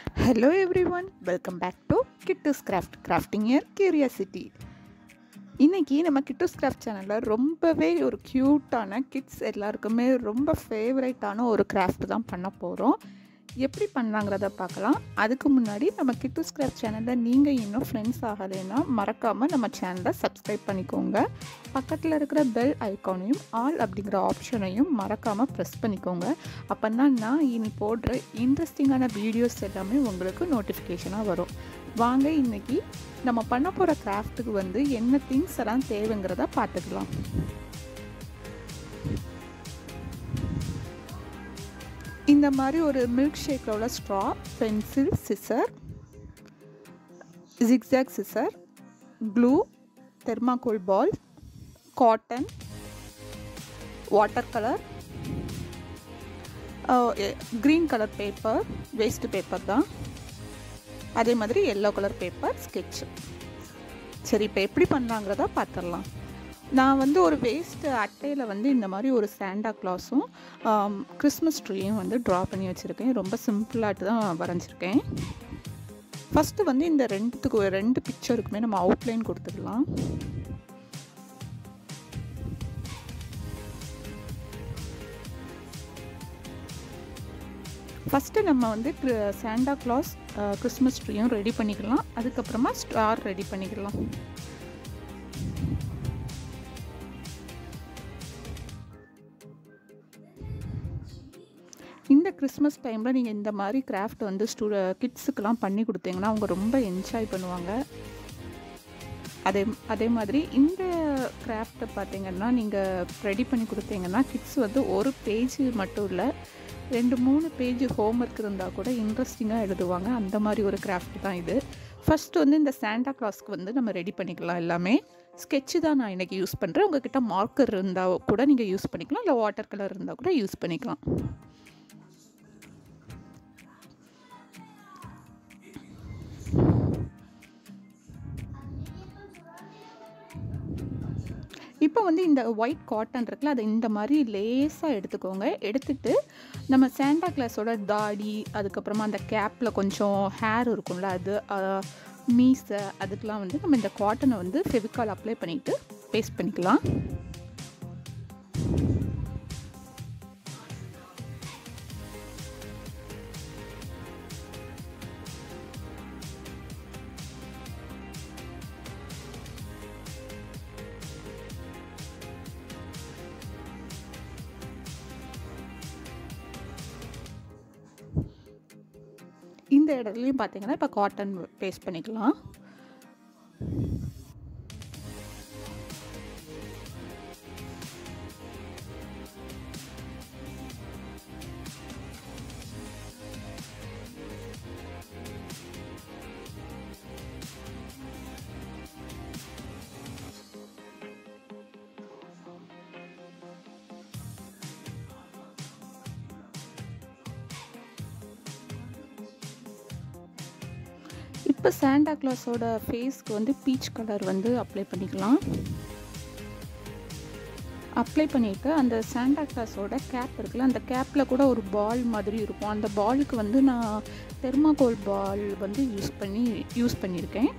Hello every one welcome back to Kittus craft crafting year curiosity இன்றைக்கி நம்ம Kittus craft சேனலில் ரொம்பவே ஒரு க்யூட்டான கிட்ஸ் எல்லாருக்குமே ரொம்ப ஃபேவரைட்டான ஒரு கிராஃப்ட் தான் பண்ண போகிறோம் எப்படி பண்ணலாங்கிறத பார்க்கலாம். அதுக்கு முன்னாடி நம்ம கிட்டு ஸ்கிராப் சேனலில் நீங்கள் இன்னும் ஃப்ரெண்ட்ஸ் ஆகலைன்னா மறக்காமல் நம்ம சேனலை சப்ஸ்கிரைப் பண்ணிக்கோங்க. பக்கத்தில் இருக்கிற பெல் ஐக்கானையும் ஆல் அப்படிங்கிற ஆப்ஷனையும் மறக்காமல் ப்ரெஸ் பண்ணிக்கோங்க. அப்போ தான் நான் இனி போடுற இன்ட்ரெஸ்டிங்கான வீடியோஸ் எல்லாமே உங்களுக்கு நோட்டிஃபிகேஷனாக வரும். வாங்க இன்னைக்கு நம்ம பண்ண போகிற கிராஃப்ட்டுக்கு வந்து என்ன திங்ஸ் எல்லாம் தேவைங்கிறத பார்த்துக்கலாம். இந்த மாதிரி ஒரு மில்க் ஷேக்கில் உள்ள straw pencil scissor zigzag scissor glue thermocol ball cotton water colour green colour paper waste paper தான். அதே மாதிரி எல்லோ கலர் பேப்பர் ஸ்கெட்ச் சரி இப்போ எப்படி பண்ணலாங்கிறத பார்த்துடலாம் நான் வந்து ஒரு வேஸ்ட் அட்டையில் வந்து இந்த மாதிரி ஒரு சாண்டா கிளாஸும் கிறிஸ்மஸ் ட்ரீயும் வந்து ட்ரா பண்ணி வச்சுருக்கேன். ரொம்ப சிம்பிளாகிட்டு தான் வரைஞ்சிருக்கேன். ஃபஸ்ட்டு வந்து இந்த ரெண்டுத்துக்கு ரெண்டு பிக்சருக்குமே நம்ம அவுட்லைன் கொடுத்துடலாம். ஃபஸ்ட்டு நம்ம வந்து சாண்டா கிளாஸ் கிறிஸ்மஸ் ட்ரீயும் ரெடி பண்ணிக்கலாம். அதுக்கப்புறமா ஸ்டார் ரெடி பண்ணிக்கலாம். இந்த கிறிஸ்மஸ் டைமில் நீங்கள் இந்த மாதிரி கிராஃப்ட் வந்து ஸ்டூ கிட்ஸுக்கெலாம் பண்ணி கொடுத்தீங்கன்னா அவங்க ரொம்ப என்ஜாய் பண்ணுவாங்க. அதே அதே மாதிரி இந்த கிராஃப்டை பார்த்தீங்கன்னா நீங்கள் ரெடி பண்ணி கொடுத்தீங்கன்னா கிட்ஸ் வந்து ஒரு பேஜ் மட்டும் இல்லை ரெண்டு மூணு பேஜ் ஹோம்ஒர்க் இருந்தால் கூட இன்ட்ரெஸ்டிங்காக எழுதுவாங்க. அந்த மாதிரி ஒரு கிராஃப்ட் தான் இது. ஃபஸ்ட்டு வந்து இந்த சாண்டா கிளாஸ்க்கு வந்து நம்ம ரெடி பண்ணிக்கலாம் எல்லாமே. ஸ்கெட்சு தான் நான் இன்றைக்கி யூஸ் பண்ணுறேன் உங்ககிட்ட மார்க்கர் இருந்தால் கூட நீங்கள் யூஸ் பண்ணிக்கலாம். இல்லை வாட்டர் கலர் இருந்தால் கூட யூஸ் பண்ணிக்கலாம். இப்போ வந்து இந்த ஒயிட் காட்டன் இருக்குல்ல அதை இந்த மாதிரி லேஸாக எடுத்துக்கோங்க. எடுத்துட்டு நம்ம சாண்டா கிளாஸோட தாடி அதுக்கப்புறமா அந்த கேப்பில் கொஞ்சம் ஹேர் இருக்கும்ல அது மீஸை அதுக்கெலாம் வந்து நம்ம இந்த காட்டனை வந்து ஃபெவிகால் அப்ளை பண்ணிவிட்டு பேஸ்ட் பண்ணிக்கலாம். இந்த இடத்துலையும் பார்த்தீங்கன்னா இப்போ காட்டன் பேஸ்ட் பண்ணிக்கலாம். இப்போ சாண்டா கிளாஸோட ஃபேஸ்க்கு வந்து பீச் கலர் வந்து அப்ளை பண்ணிக்கலாம். அப்ளை பண்ணிவிட்டு அந்த சாண்டா கிளாஸோட கேப் இருக்குல்ல அந்த கேப்பில் கூட ஒரு பால் மாதிரி இருக்கும். அந்த பாலுக்கு வந்து நான் தெர்மாகோல் பால் வந்து யூஸ் பண்ணி யூஸ் பண்ணியிருக்கேன்.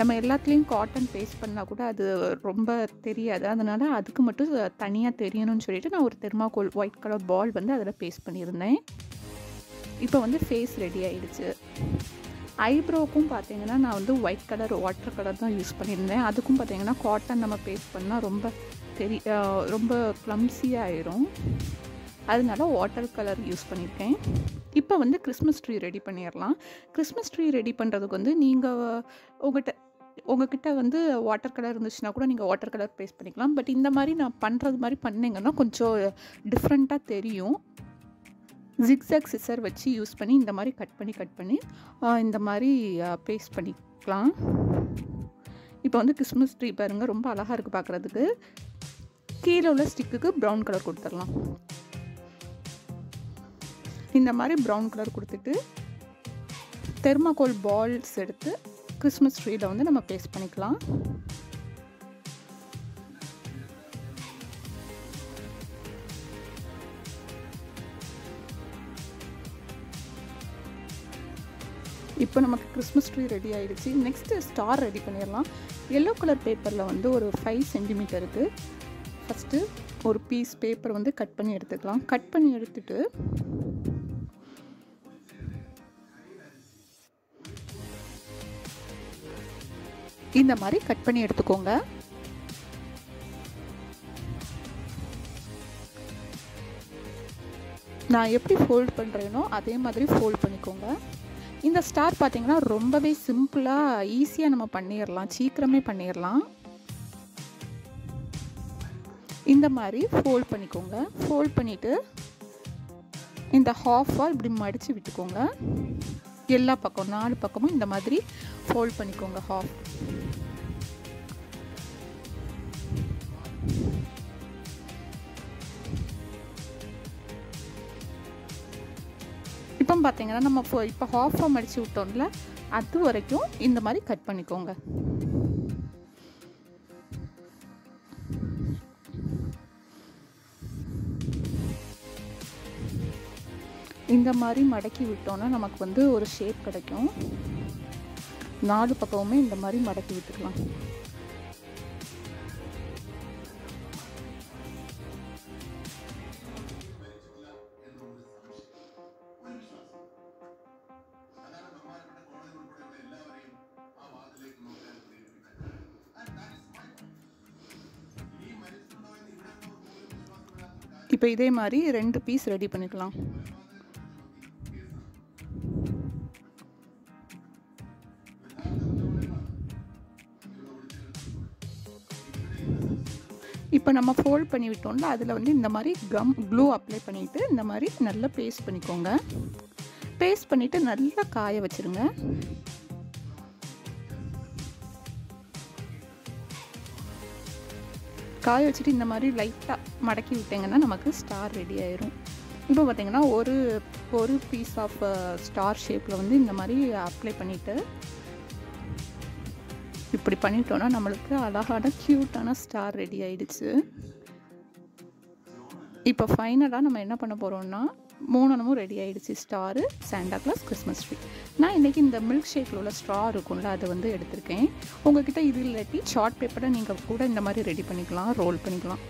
நம்ம எல்லாத்துலேயும் காட்டன் பேஸ்ட் பண்ணால் கூட அது ரொம்ப தெரியாது. அதனால் அதுக்கு மட்டும் தனியாக தெரியணும்னு சொல்லிட்டு நான் ஒரு தெர்மாகோல் ஒயிட் கலர் பால் வந்து அதில் பேஸ்ட் பண்ணியிருந்தேன். இப்போ வந்து ஃபேஸ் ரெடி ஆகிடுச்சு ஐப்ரோவுக்கும் பார்த்தீங்கன்னா நான் வந்து ஒயிட் கலர் வாட்டர் கலர் தான் யூஸ் பண்ணியிருந்தேன். அதுக்கும் பார்த்தீங்கன்னா காட்டன் நம்ம பேஸ்ட் பண்ணால் ரொம்ப தெரி ரொம்ப க்ளம்ஸியாகிடும் அதனால வாட்டர் கலர் யூஸ் பண்ணியிருக்கேன். இப்போ வந்து கிறிஸ்மஸ் ட்ரீ ரெடி பண்ணிடலாம். கிறிஸ்மஸ் ட்ரீ ரெடி பண்ணுறதுக்கு வந்து நீங்கள் உங்கள்கிட்ட உங்ககிட்ட வந்து வாட்டர் கலர் இருந்துச்சுன்னா கூட நீங்கள் வாட்டர் கலர் பேஸ்ட் பண்ணிக்கலாம். பட் இந்த மாதிரி நான் பண்ணுறது மாதிரி பண்ணிங்கன்னா கொஞ்சம் டிஃப்ரெண்ட்டாக தெரியும். ஜிக்ஸாக் சிசர் வச்சு யூஸ் பண்ணி இந்த மாதிரி கட் பண்ணி கட் பண்ணி இந்த மாதிரி பேஸ்ட் பண்ணிக்கலாம். இப்போ வந்து கிறிஸ்மஸ் ட்ரீ பாருங்கள் ரொம்ப அழகாக இருக்குது பார்க்குறதுக்கு கீழே உள்ள ஸ்டிக்குக்கு ப்ரௌன் கலர் கொடுத்துடலாம். இந்த மாதிரி ப்ரௌன் கலர் கொடுத்துட்டு தெர்மாகோல் பால்ஸ் எடுத்து கிறிஸ்மஸ் ட்ரீயில் வந்து நம்ம பேஸ்ட் பண்ணிக்கலாம். இப்போ நமக்கு கிறிஸ்மஸ் ட்ரீ ரெடி ஆகிடுச்சு நெக்ஸ்ட்டு ஸ்டார் ரெடி பண்ணிடலாம். எல்லோ கலர் பேப்பரில் வந்து ஒரு ஃபைவ் சென்டிமீட்டருக்கு ஃபஸ்ட்டு ஒரு பீஸ் பேப்பர் வந்து கட் பண்ணி எடுத்துக்கலாம். கட் பண்ணி எடுத்துட்டு இந்த மாதிரி கட் பண்ணி எடுத்துக்கோங்க. நான் எப்படி ஃபோல்ட் பண்ணுறேனோ அதே மாதிரி ஃபோல்ட் பண்ணிக்கோங்க. இந்த ஸ்டார் பார்த்திங்கன்னா ரொம்பவே சிம்பிளாக ஈஸியாக நம்ம பண்ணிடலாம் சீக்கிரமே பண்ணிடலாம் இந்த மாதிரி ஃபோல்ட் பண்ணிக்கோங்க. ஃபோல்ட் பண்ணிவிட்டு இந்த ஹாஃபாக இப்படி மடித்து விட்டுக்கோங்க. எல்லா பக்கம் நாலு பக்கமும் இந்த மாதிரி ஃபோல்ட் பண்ணிக்கோங்க ஹாஃப் அப்புறம் பார்த்தீங்கன்னா நம்ம இப்போ ஹாஃப் ஃபார்ம் அடித்து விட்டோம்ல அது வரைக்கும் இந்த மாதிரி கட் பண்ணிக்கோங்க. இந்த மாதிரி மடக்கி விட்டோன்னா நமக்கு வந்து ஒரு ஷேப் கிடைக்கும். நாலு பக்கமுமே இந்த மாதிரி மடக்கி விட்டுக்கலாம். இப்போ இதே மாதிரி ரெண்டு பீஸ் ரெடி பண்ணிக்கலாம். இப்போ நம்ம ஃபோல்ட் பண்ணி விட்டோம்ல அதில் வந்து இந்த மாதிரி கம் க்ளூ அப்ளை பண்ணிவிட்டு இந்த மாதிரி நல்லா பேஸ்ட் பண்ணிக்கோங்க. பேஸ்ட் பண்ணிவிட்டு நல்லா காய வச்சுருங்க. காய வச்சுட்டு இந்த மாதிரி லைட்டாக மடக்கி விட்டிங்கன்னா நமக்கு ஸ்டார் ரெடி ஆயிரும். இப்போ பார்த்திங்கன்னா ஒரு ஒரு பீஸ் ஆஃப் ஸ்டார் ஷேப்பில் வந்து இந்த மாதிரி அப்ளை பண்ணிவிட்டு இப்படி பண்ணிட்டோன்னா நம்மளுக்கு அழகான க்யூட்டான ஸ்டார் ரெடி ஆயிடுச்சு. இப்போ ஃபைனலாக நம்ம என்ன பண்ண போகிறோம்னா மூணனமும் ரெடி ஆகிடுச்சு star Santa Claus Christmas tree நான் இன்றைக்கி இந்த மில்க் ஷேக்கில் உள்ள ஸ்ட்ரா இருக்கும்ல அதை வந்து எடுத்திருக்கேன். உங்ககிட்ட இது இல்லாட்டி ஷார்ட் பேப்பரை நீங்கள் கூட இந்த மாதிரி ரெடி பண்ணிக்கலாம் ரோல் பண்ணிக்கலாம்.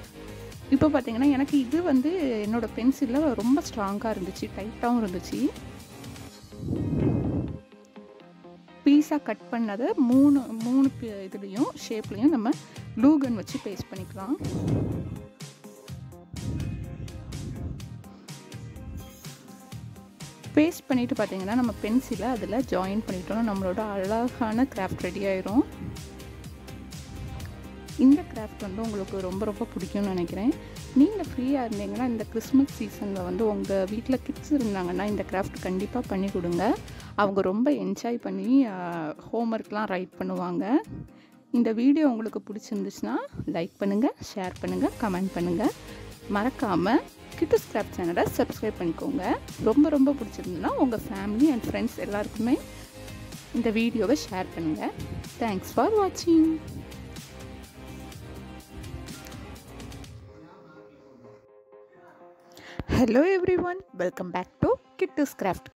இப்போ பார்த்தீங்கன்னா எனக்கு இது வந்து என்னோடய பென்சிலில் ரொம்ப ஸ்ட்ராங்காக இருந்துச்சு டைட்டாகவும் இருந்துச்சு. பீஸாக கட் பண்ணதை மூணு மூணு இதுலேயும் ஷேப்லேயும் நம்ம க்ளூகன் வச்சு பேஸ்ட் பண்ணிக்கலாம். பேஸ்ட் பண்ணிவிட்டு பார்த்தீங்கன்னா நம்ம பென்சிலை அதில் ஜாயின் பண்ணிட்டோம்னா நம்மளோட அழகான கிராஃப்ட் ரெடி ஆயிரும். இந்த கிராஃப்ட் வந்து உங்களுக்கு ரொம்ப ரொம்ப பிடிக்கும்னு நினைக்கிறேன். நீங்கள் ஃப்ரீயாக இருந்தீங்கன்னா இந்த கிறிஸ்மஸ் சீசனில் வந்து உங்கள் வீட்டில் கிட்ஸ் இருந்தாங்கன்னா இந்த கிராஃப்ட் கண்டிப்பாக பண்ணி கொடுங்க. அவங்க ரொம்ப என்ஜாய் பண்ணி ஹோம்ஒர்க்லாம் ரைட் பண்ணுவாங்க. இந்த வீடியோ உங்களுக்கு பிடிச்சிருந்துச்சுன்னா லைக் பண்ணுங்கள் ஷேர் பண்ணுங்கள் கமெண்ட் பண்ணுங்கள் மறக்காமல் கிட்டு ஸ்கிராப் சேனலை சப்ஸ்கிரைப் பண்ணிக்கோங்க. ரொம்ப ரொம்ப பிடிச்சிருந்துன்னா உங்கள் ஃபேமிலி அண்ட் ஃப்ரெண்ட்ஸ் எல்லாருக்குமே இந்த வீடியோவை ஷேர் பண்ணுங்கள் தேங்க்ஸ் ஃபார் வாட்சிங் hello everyone welcome back to Kitty's Craft.